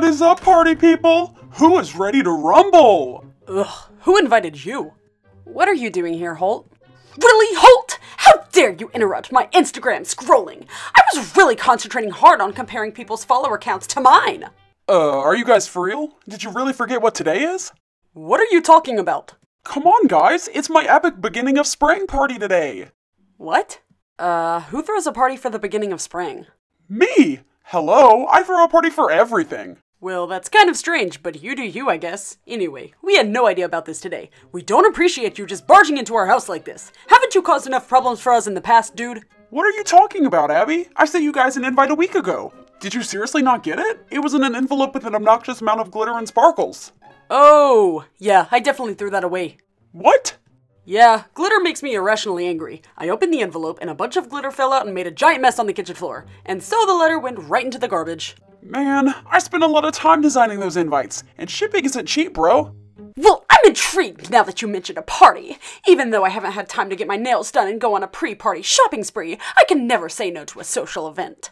What is up, party people? Who is ready to rumble? Ugh, who invited you? What are you doing here, Holt? Really, Holt? How dare you interrupt my Instagram scrolling? I was really concentrating hard on comparing people's follower counts to mine. Uh, are you guys for real? Did you really forget what today is? What are you talking about? Come on, guys, it's my epic beginning of spring party today. What? Uh, who throws a party for the beginning of spring? Me! Hello, I throw a party for everything. Well, that's kind of strange, but you do you, I guess. Anyway, we had no idea about this today. We don't appreciate you just barging into our house like this. Haven't you caused enough problems for us in the past, dude? What are you talking about, Abbey? I sent you guys an invite a week ago. Did you seriously not get it? It was in an envelope with an obnoxious amount of glitter and sparkles. Oh, yeah, I definitely threw that away. What? Yeah, glitter makes me irrationally angry. I opened the envelope and a bunch of glitter fell out and made a giant mess on the kitchen floor. And so the letter went right into the garbage. Man, I spent a lot of time designing those invites, and shipping isn't cheap, bro. Well, I'm intrigued now that you mentioned a party. Even though I haven't had time to get my nails done and go on a pre party shopping spree, I can never say no to a social event.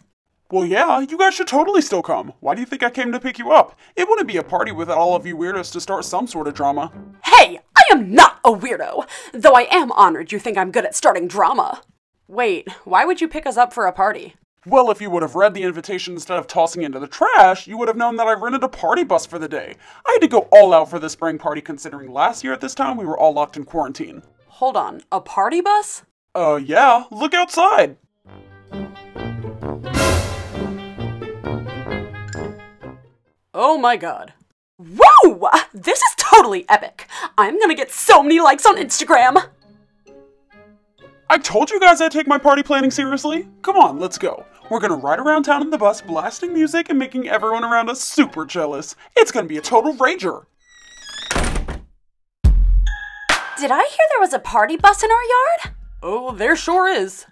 Well, yeah, you guys should totally still come. Why do you think I came to pick you up? It wouldn't be a party without all of you weirdos to start some sort of drama. Hey, I am not a weirdo, though I am honored you think I'm good at starting drama. Wait, why would you pick us up for a party? Well, if you would have read the invitation instead of tossing it into the trash, you would have known that I rented a party bus for the day. I had to go all out for the spring party considering last year at this time we were all locked in quarantine. Hold on, a party bus? Uh, yeah, look outside. Oh my god. Whoa! This is totally epic! I'm gonna get so many likes on Instagram! I told you guys I'd take my party planning seriously. Come on, let's go. We're gonna ride around town in the bus, blasting music and making everyone around us super jealous. It's gonna be a total rager. Did I hear there was a party bus in our yard? Oh, there sure is.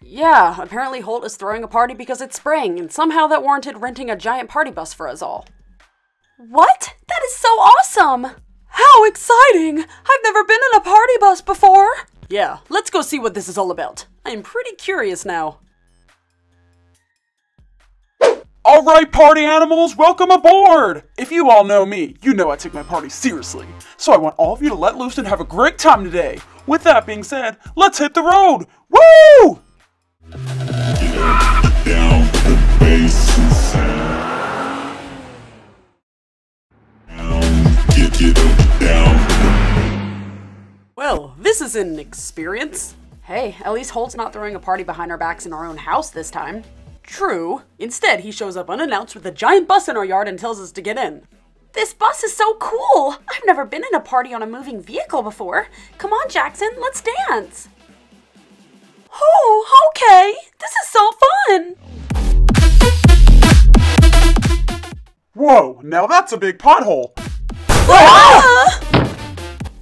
Yeah, apparently Holt is throwing a party because it's spring, and somehow that warranted renting a giant party bus for us all. What? That is so awesome! How exciting! I've never been in a party bus before! Yeah, let's go see what this is all about. I'm pretty curious now. Alright, party animals, welcome aboard! If you all know me, you know I take my party seriously. So I want all of you to let loose and have a great time today. With that being said, let's hit the road! Woo! down the bass and sound. Get, get up, down. This is an experience. Hey, at least Holt's not throwing a party behind our backs in our own house this time. True. Instead, he shows up unannounced with a giant bus in our yard and tells us to get in. This bus is so cool! I've never been in a party on a moving vehicle before. Come on, Jackson, let's dance! Oh, okay! This is so fun! Whoa, now that's a big pothole. Ah!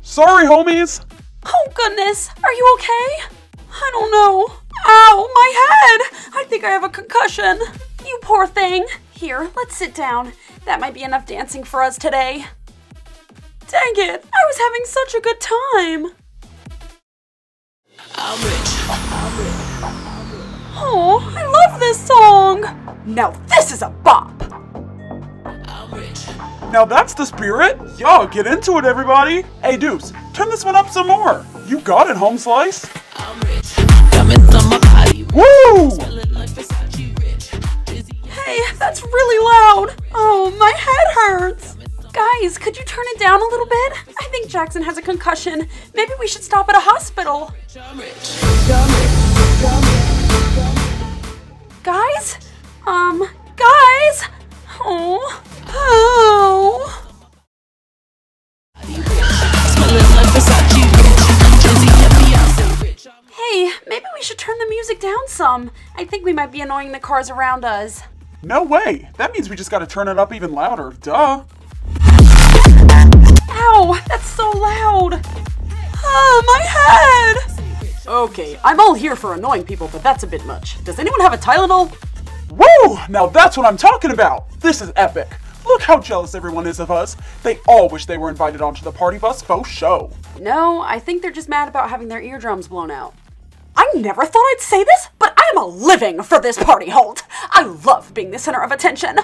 Sorry, homies. Oh, goodness! Are you okay? I don't know. Ow, my head! I think I have a concussion. You poor thing. Here, let's sit down. That might be enough dancing for us today. Dang it, I was having such a good time. Oh, I love this song. Now this is a bop! Now that's the spirit. Yo, get into it, everybody. Hey, Deuce, turn this one up some more. You got it, home slice. Woo! Hey, that's really loud. Oh, my head hurts. Guys, could you turn it down a little bit? I think Jackson has a concussion. Maybe we should stop at a hospital. Guys? Um, guys? Oh. Oh. Hey, maybe we should turn the music down some. I think we might be annoying the cars around us. No way. That means we just gotta turn it up even louder. Duh. Ow, that's so loud. Ah, my head. Okay, I'm all here for annoying people, but that's a bit much. Does anyone have a Tylenol? Woo! Now that's what I'm talking about. This is epic. Look how jealous everyone is of us. They all wish they were invited onto the party bus faux show. No, I think they're just mad about having their eardrums blown out. I never thought I'd say this, but I am a living for this party, Holt. I love being the center of attention.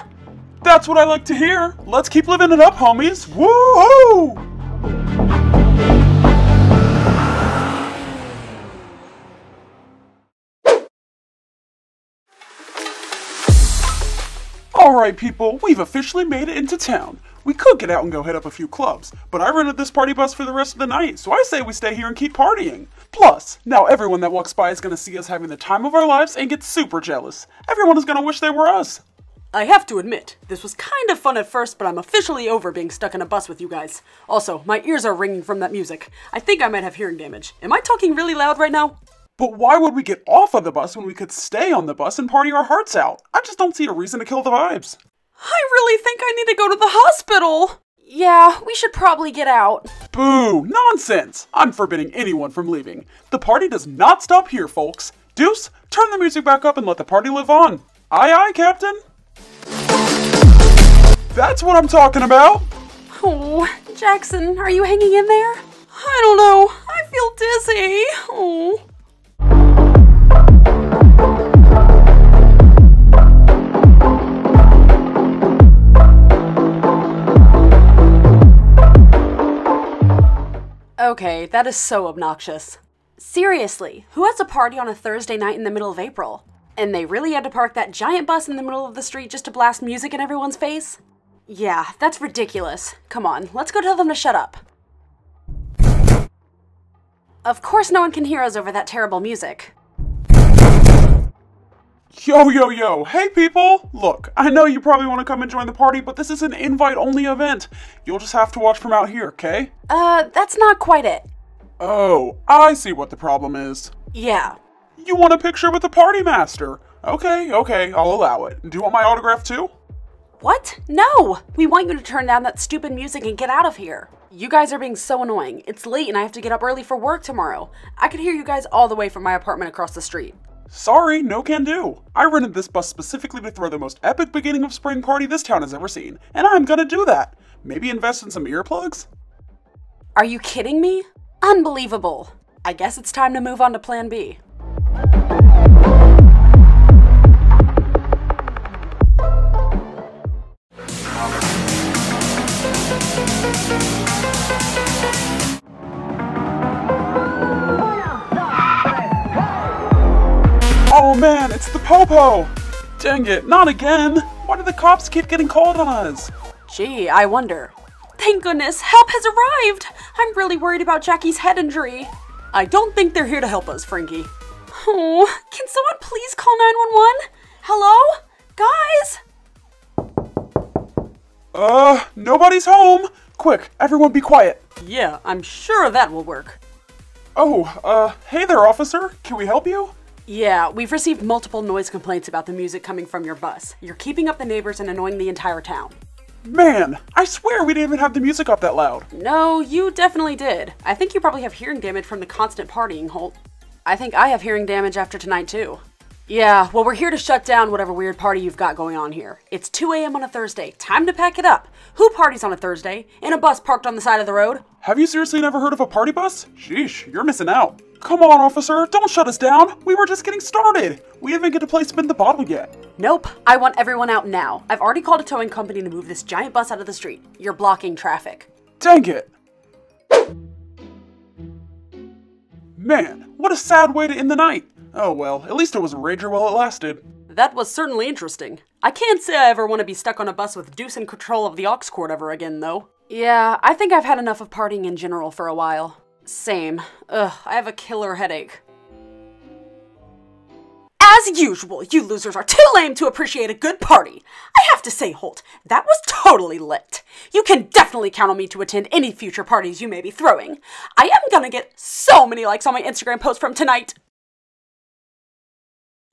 That's what I like to hear. Let's keep living it up, homies. Woo! Alright, people, we've officially made it into town. We could get out and go hit up a few clubs, but I rented this party bus for the rest of the night, so I say we stay here and keep partying. Plus, now everyone that walks by is gonna see us having the time of our lives and get super jealous. Everyone is gonna wish they were us. I have to admit, this was kind of fun at first, but I'm officially over being stuck in a bus with you guys. Also, my ears are ringing from that music. I think I might have hearing damage. Am I talking really loud right now? But why would we get off of the bus when we could stay on the bus and party our hearts out? I just don't see a reason to kill the vibes. I really think I need to go to the hospital. Yeah, we should probably get out. Boo! Nonsense! I'm forbidding anyone from leaving. The party does not stop here, folks. Deuce, turn the music back up and let the party live on. Aye aye, Captain. That's what I'm talking about. Oh, Jackson, are you hanging in there? I don't know. I feel dizzy. Oh. Okay, that is so obnoxious. Seriously, who has a party on a Thursday night in the middle of April? And they really had to park that giant bus in the middle of the street just to blast music in everyone's face? Yeah, that's ridiculous. Come on, let's go tell them to shut up. Of course, no one can hear us over that terrible music. Yo, yo, yo, hey people! Look, I know you probably want to come and join the party, but this is an invite only event. You'll just have to watch from out here, okay? Uh, that's not quite it. Oh, I see what the problem is. Yeah. You want a picture with the party master? Okay, okay, I'll allow it. Do you want my autograph too? What? No! We want you to turn down that stupid music and get out of here. You guys are being so annoying. It's late and I have to get up early for work tomorrow. I could hear you guys all the way from my apartment across the street. Sorry, no can do. I rented this bus specifically to throw the most epic beginning of spring party this town has ever seen, and I'm gonna do that. Maybe invest in some earplugs? Are you kidding me? Unbelievable. I guess it's time to move on to Plan B. man, it's the Popo! Dang it, not again! Why do the cops keep getting called on us? Gee, I wonder. Thank goodness, help has arrived. I'm really worried about Jackie's head injury. I don't think they're here to help us, Frankie. Oh, can someone please call 911? Hello? Guys? Uh, nobody's home! Quick, everyone be quiet. Yeah, I'm sure that will work. Oh, uh, hey there, officer. Can we help you? Yeah, we've received multiple noise complaints about the music coming from your bus. You're keeping up the neighbors and annoying the entire town. Man, I swear we didn't even have the music up that loud. No, you definitely did. I think you probably have hearing damage from the constant partying, Holt. I think I have hearing damage after tonight, too. Yeah, well, we're here to shut down whatever weird party you've got going on here. It's 2 a.m. on a Thursday. Time to pack it up. Who parties on a Thursday? In a bus parked on the side of the road? Have you seriously never heard of a party bus? Sheesh, you're missing out. Come on, officer, don't shut us down. We were just getting started. We didn't even get to play spin the bottle yet. Nope, I want everyone out now. I've already called a towing company to move this giant bus out of the street. You're blocking traffic. Dang it. Man, what a sad way to end the night. Oh well, at least it was a rager while it lasted. That was certainly interesting. I can't say I ever want to be stuck on a bus with Deuce in control of the aux cord ever again, though. Yeah, I think I've had enough of partying in general for a while. Same. Ugh, I have a killer headache. As usual, you losers are too lame to appreciate a good party. I have to say, Holt, that was totally lit. You can definitely count on me to attend any future parties you may be throwing. I am gonna get so many likes on my Instagram post from tonight.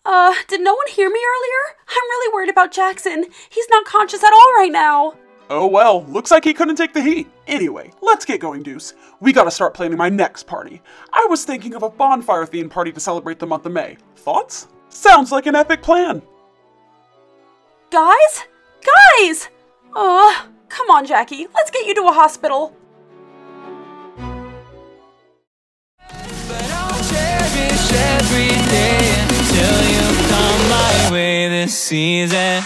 Uh, did no one hear me earlier? I'm really worried about Jackson. He's not conscious at all right now. Oh well, looks like he couldn't take the heat. Anyway, let's get going, Deuce. We gotta start planning my next party. I was thinking of a bonfire themed party to celebrate the month of May. Thoughts? Sounds like an epic plan. Guys? Guys! Uh, come on, Jackie. Let's get you to a hospital. But I'll cherish every day until season.